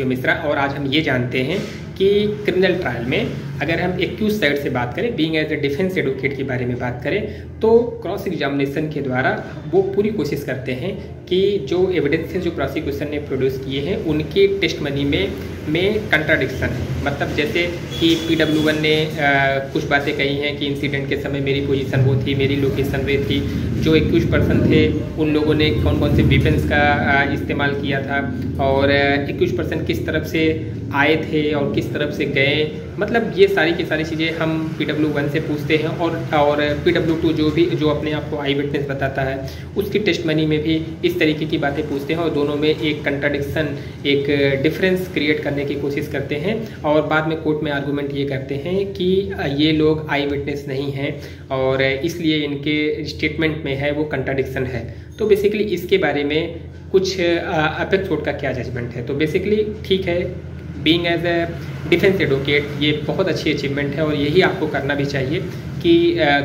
शिव मिश्रा और आज हम ये जानते हैं कि क्रिमिनल ट्रायल में अगर हम एक्यूज साइड से बात करें being as a defence advocate के बारे में बात करें तो क्रॉस एग्जामिनेशन के द्वारा वो पूरी कोशिश करते हैं कि जो एविडेंसेस जो प्रोसिक्यूशन ने प्रोड्यूस किए हैं उनके टेस्ट मनी में में कंट्राडिक्शन है। मतलब जैसे कि पी डब्ल्यू वन ने आ, कुछ बातें कही हैं कि इंसिडेंट के समय मेरी पोजीशन वो थी मेरी लोकेशन वे थी जो इक्कीस पर्सन थे, उन लोगों ने कौन कौन से वेपन्स का इस्तेमाल किया था? और इक्कीस पर्सन किस तरफ़ से आए थे और किस तरफ़ से गए? मतलब ये सारी की सारी चीज़ें हम पी डब्ल्यू वन से पूछते हैं और और पी डब्ल्यू टू जो भी, जो अपने आप को आई विटनेस बताता है, उसकी टेस्ट मनी में भी इस तरीके की बातें पूछते हैं और दोनों में एक कंट्राडिक्शन एक डिफरेंस क्रिएट करने की कोशिश करते हैं और बाद में कोर्ट में आर्गूमेंट ये करते हैं कि ये लोग आई विटनेस नहीं हैं और इसलिए इनके स्टेटमेंट में है, वो कंट्राडिक्शन है। तो बेसिकली इसके बारे में कुछ अपेक्स कोर्ट का क्या जजमेंट है? तो बेसिकली ठीक है being as a defence advocate ये बहुत अच्छी अचीवमेंट है और यही आपको करना भी चाहिए कि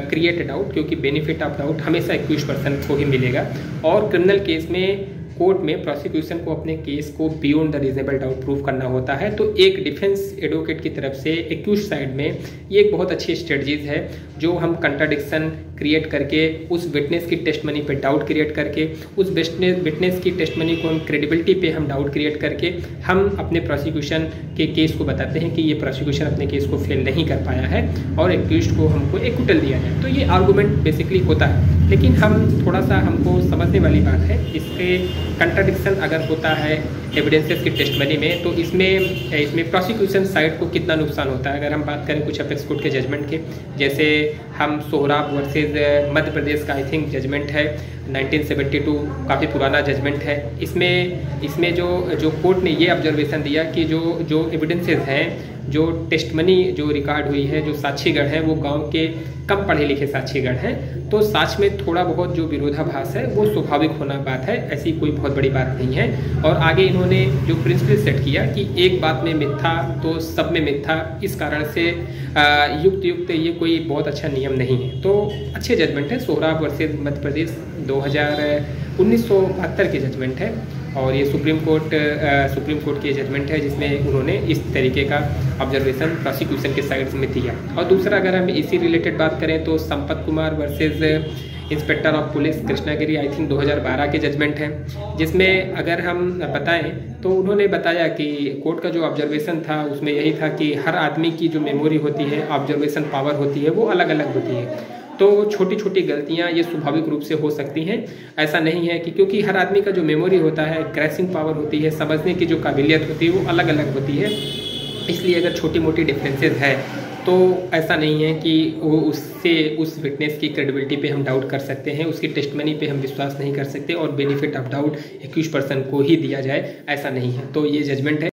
क्रिएट डाउट क्योंकि बेनिफिट ऑफ़ डाउट हमेशा एक्यूज पर्सन को ही मिलेगा। और क्रिमिनल केस में कोर्ट में प्रोसिक्यूशन को अपने केस को beyond the reasonable doubt prove करना होता है। तो एक डिफेंस एडवोकेट की तरफ़ से एक्यूज साइड में ये एक बहुत अच्छी स्ट्रेटजीज है जो हम कंट्राडिक्शन क्रिएट करके, उस विटनेस की टेस्ट मनी पर डाउट क्रिएट करके, उस विटनेस की टेस्ट मनी को हम क्रेडिबिलिटी पे हम डाउट क्रिएट करके हम अपने प्रोसिक्यूशन के केस को बताते हैं कि ये प्रोसिक्यूशन अपने केस को फेल नहीं कर पाया है और एक्यूज को हमको एक्विटल दिया जाए। तो ये आर्गूमेंट बेसिकली होता है। लेकिन हम थोड़ा सा हमको समझने वाली बात है, इसके कंट्राडिक्शन अगर होता है एविडेंसेस की टेस्ट मनी में तो इसमें इसमें प्रोसिक्यूशन साइड को कितना नुकसान होता है? अगर हम बात करें कुछ अपेक्स कोर्ट के जजमेंट के, जैसे हम सोहराब वर्सेज मध्य प्रदेश का आई थिंक जजमेंट है 1972 काफ़ी पुराना जजमेंट है। इसमें इसमें जो जो कोर्ट ने ये ऑब्जर्वेशन दिया कि जो जो एविडेंसेस हैं जो टेस्ट मनी जो रिकॉर्ड हुई है, जो साक्षीगढ़ है, वो गाँव के कम पढ़े लिखे साक्षीगढ़ हैं। तो साक्ष में थोड़ा बहुत जो विरोधाभास है, वो स्वाभाविक होना बात है, ऐसी कोई बहुत बड़ी बात नहीं है। और आगे इन्होंने जो प्रिंसिपल सेट किया कि एक बात में मिथ्या तो सब में मिथ्या, इस कारण से युक्त युक्त ये कोई बहुत अच्छा नियम नहीं है। तो अच्छे जजमेंट है, सोहराब वर्सेज मध्य प्रदेश दो उन्नीस के जजमेंट है। और ये सुप्रीम कोर्ट सुप्रीम कोर्ट की जजमेंट है, जिसमें उन्होंने इस तरीके का ऑब्जर्वेशन प्रोसिक्यूशन के साइड में दिया। और दूसरा, अगर हम इसी रिलेटेड बात करें तो Sampath Kumar versus inspector of police Krishnagiri I think 2012 के जजमेंट हैं, जिसमें अगर हम बताएँ तो उन्होंने बताया कि कोर्ट का जो ऑब्जर्वेशन था, उसमें यही था कि हर आदमी की जो मेमोरी होती है ऑब्जर्वेशन पावर होती है, वो अलग अलग होती है। तो छोटी छोटी गलतियाँ ये स्वाभाविक रूप से हो सकती हैं। ऐसा नहीं है कि क्योंकि हर आदमी का जो मेमोरी होता है क्रैसिंग पावर होती है, समझने की जो काबिलियत होती है, वो अलग अलग होती है। इसलिए अगर छोटी मोटी डिफरेंसेस है तो ऐसा नहीं है कि वो उससे, उस विटनेस की क्रेडिबिलिटी पे हम डाउट कर सकते हैं, उसकी टेस्टमनी पे हम विश्वास नहीं कर सकते और benefit of doubt accused person को ही दिया जाए, ऐसा नहीं है। तो ये जजमेंट है।